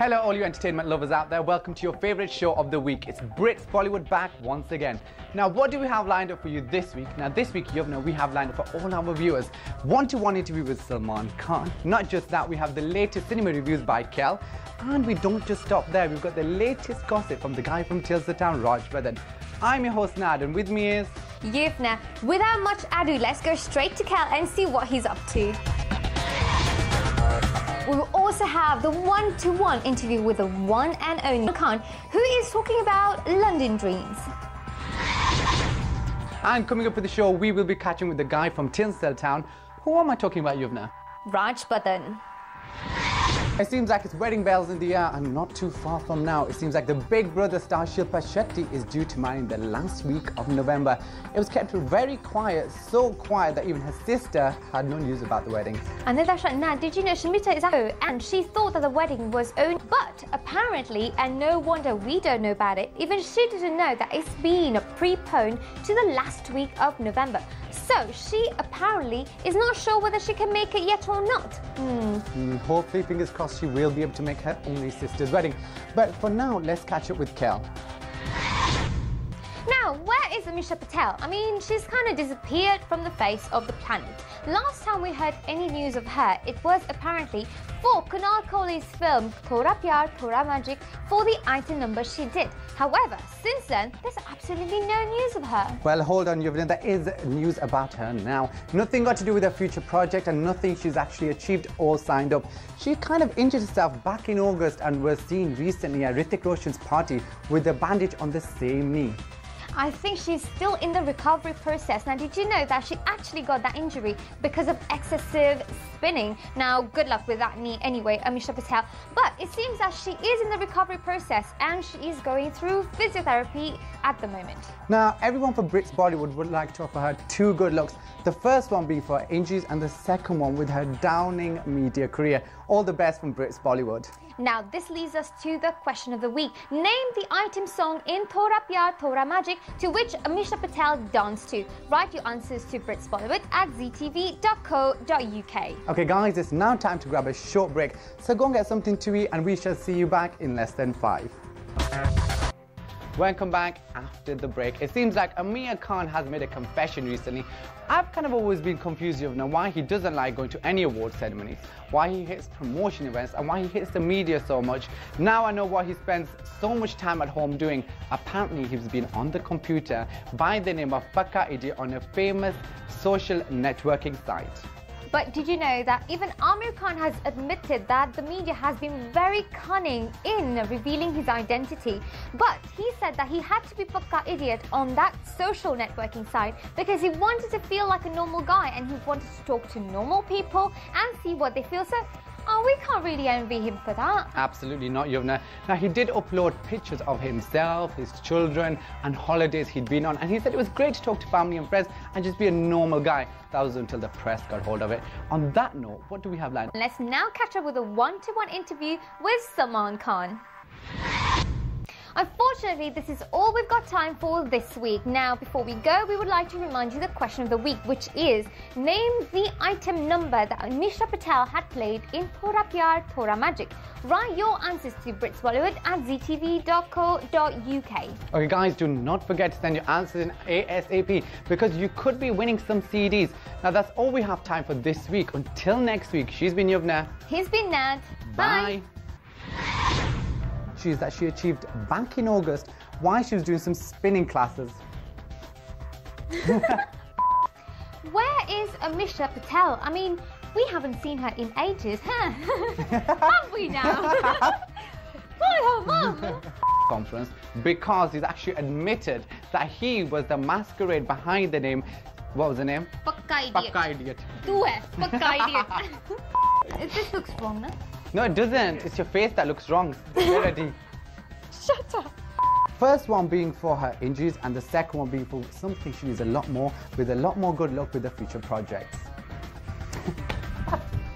Hello, all you entertainment lovers out there. Welcome to your favorite show of the week. It's Brits Bollywood back once again. Now, what do we have lined up for you this week? Now, this week, you know, we have lined up for all our viewers one-to-one interview with Salman Khan. Not just that, we have the latest cinema reviews by Kel, and we don't just stop there. We've got the latest gossip from the guy from Tinsel Town, Raj Baddhan. I'm your host Nad, and with me is Yuvna. Without much ado, let's go straight to Kel and see what he's up to. We will also have the one-to-one interview with the one and only Khan, who is talking about London Dreams. And coming up with the show, we will be catching with the guy from Tinsel Town. Who am I talking about, Yuvna? Raj Baddhan. It seems like it's wedding bells in the air and not too far from now. It seems like the Big Brother star Shilpa Shetty is due to marry in the last week of November. It was kept very quiet, so quiet that even her sister had no news about the wedding. And then that's right. Now, did you know Shamita is out and she thought that the wedding was only, but apparently, and no wonder we don't know about it, even she didn't know that it's been preponed to the last week of November. So she apparently is not sure whether she can make it yet or not. Hmm. Mm, hopefully, fingers crossed, she will be able to make her only sister's wedding. But for now, let's catch up with Kel. Now, where is Amisha Patel? I mean, she's kind of disappeared from the face of the planet. Last time we heard any news of her, it was apparently for Kunal Kohli's film Thora Pyar Thora Magic for the item number she did. However, since then, there's absolutely no news of her. Well, hold on, Yuvna. There is news about her now. Nothing got to do with her future project and nothing she's actually achieved or signed up. She kind of injured herself back in August and was seen recently at Hrithik Roshan's party with a bandage on the same knee. I think she's still in the recovery process. Now, did you know that she actually got that injury because of excessive spinning? Now, good luck with that knee anyway, Amisha Patel. But it seems that she is in the recovery process and she is going through physiotherapy at the moment. Now, everyone from Brits Bollywood would like to offer her two good looks. The first one being for her injuries and the second one with her downing media career. All the best from Brits Bollywood. Now, this leads us to the question of the week. Name the item song in Thora Pyar Thora Magic to which Amisha Patel danced to. Write your answers to Brits Bollywood at ztv.co.uk. Okay, guys, it's now time to grab a short break. So go and get something to eat, and we shall see you back in less than five. Welcome back after the break. It seems like Aamir Khan has made a confession recently. I've kind of always been confused of why he doesn't like going to any award ceremonies, why he hates promotion events, and why he hates the media so much. Now I know what he spends so much time at home doing. Apparently, he's been on the computer by the name of Pakka Idiot on a famous social networking site. But did you know that even Aamir Khan has admitted that the media has been very cunning in revealing his identity? But he said that he had to be Pakka idiot on that social networking site because he wanted to feel like a normal guy and he wanted to talk to normal people and see what they feel. So Oh, we can't really envy him for that. Absolutely not, Yuvna. Now, he did upload pictures of himself, his children, and holidays he'd been on. And he said it was great to talk to family and friends and just be a normal guy. That was until the press got hold of it. On that note, what do we have lined? Let's now catch up with a one-to-one -one interview with Salman Khan. Unfortunately, this is all we've got time for this week. Now, before we go, we would like to remind you the question of the week, which is name the item number that Amisha Patel had played in Thora Pyar Thora Magic. Write your answers to Brits Bollywood at ztv.co.uk. Okay, guys, do not forget to send your answers in ASAP because you could be winning some CDs. Now, that's all we have time for this week. Until next week, she's been Yuvna. He's been Nad. Bye. Bye she's that she achieved back in August while she was doing some spinning classes. Where is Amisha Patel? I mean, we haven't seen her in ages, huh? Have we now? Why her mum? Conference because he's actually admitted that he was the masquerade behind the name. What was the name? Pakka idiot. Pakka idiot. Tu hai, pakka idiot. this looks wrong, no? No, it doesn't. It's your face that looks wrong. Shut up. First one being for her injuries and the second one being for something she needs a lot more with a lot more good luck with the future projects.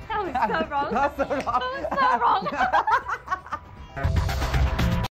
that was so wrong. That's so wrong. That was so wrong.